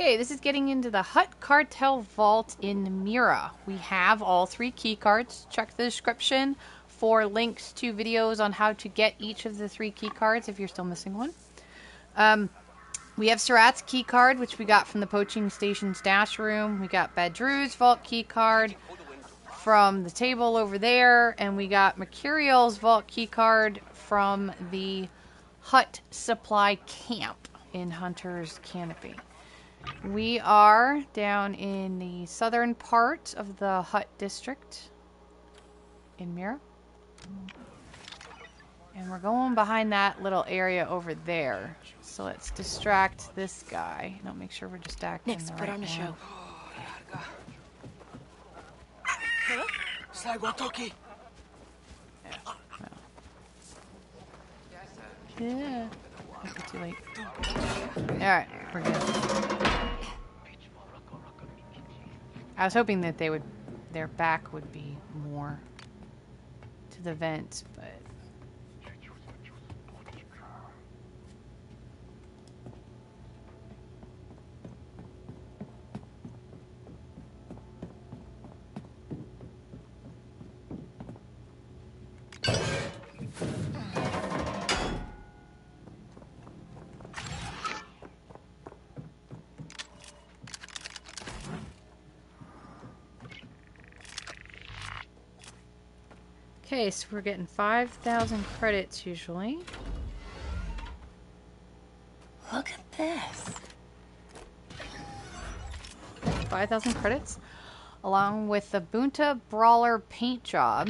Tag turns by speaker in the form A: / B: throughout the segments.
A: Okay, this is getting into the Hutt Cartel Vault in Myrra. We have all three key cards. Check the description for links to videos on how to get each of the three key cards if you're still missing one. Um, we have Surat's key card, which we got from the Poaching Station stash room. We got Badru's vault key card from the table over there, and we got Mercurial's vault key card from the Hutt Supply Camp in Hunter's Canopy. We are down in the southern part of the Hutt District in Myrra. And we're going behind that little area over there. So let's distract this guy. And I'll make sure we're distracting
B: Nix,
A: the
B: put on a show.
C: Saguatoki.
A: Yeah. Might be too late. Alright, we're good. I was hoping that they would their back would be more to the vent, but Okay, so we're getting 5,000 credits usually.
B: Look at this.
A: 5,000 credits. Along with the Bunta Brawler paint job.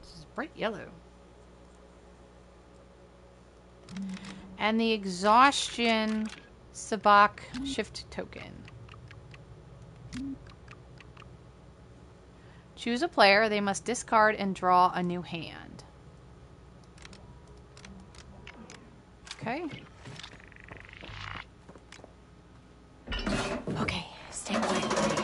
A: This is bright yellow. And the Exhaustion Sabacc shift token. Choose a player. They must discard and draw a new hand. Okay.
B: Okay, stay quiet.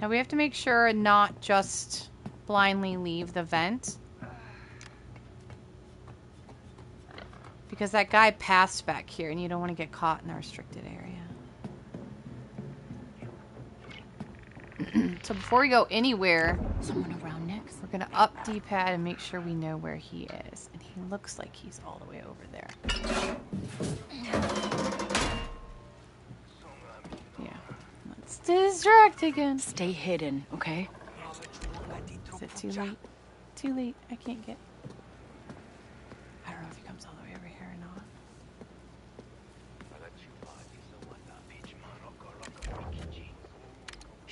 A: Now we have to make sure and not just blindly leave the vent. Because that guy passed back here and you don't want to get caught in the restricted area. so before we go anywhere,
B: Someone around Nix?
A: we're going to up D-pad and make sure we know where he is. And he looks like he's all the way over there. Yeah. Let's distract again.
B: Stay hidden, okay?
A: Is it too late? Too late. I can't get. I don't know if he comes all the way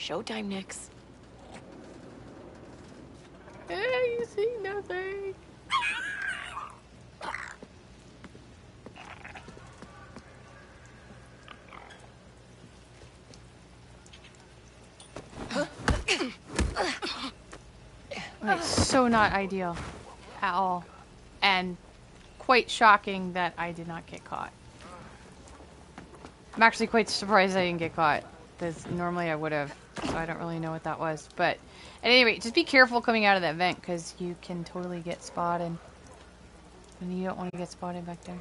B: Showtime, Nix.
A: Hey, you see nothing. Like, so not ideal at all. And quite shocking that I did not get caught. I'm actually quite surprised I didn't get caught. Because normally I would have. So I don't really know what that was. But at any rate, just be careful coming out of that vent because you can totally get spotted. And you don't want to get spotted back there.